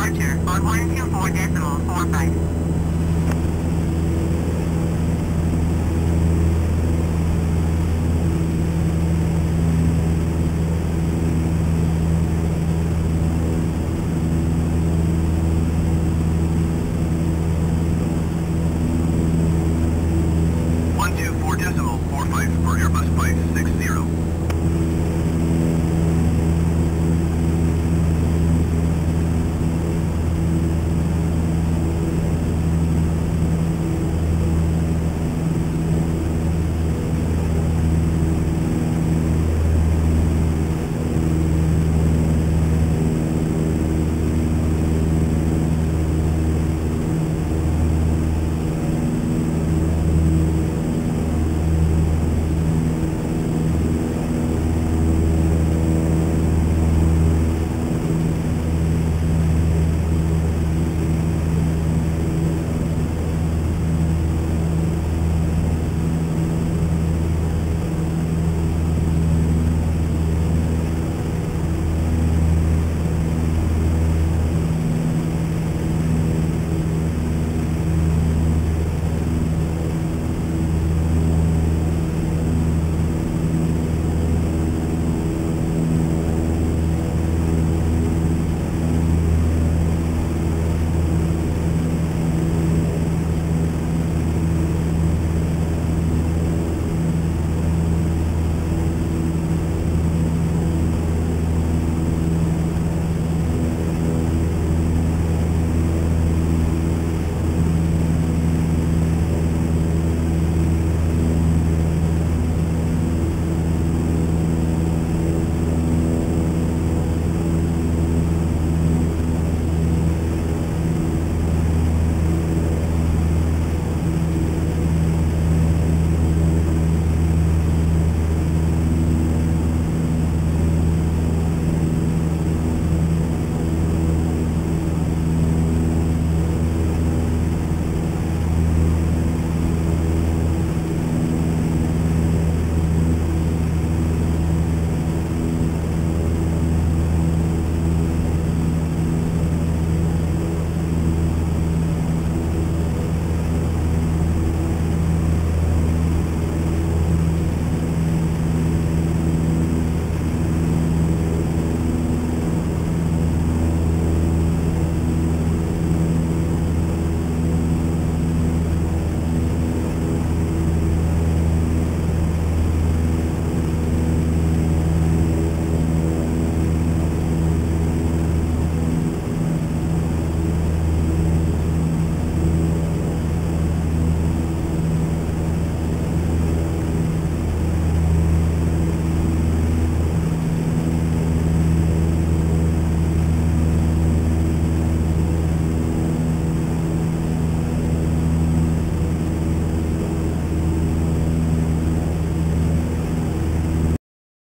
departure on 124.45.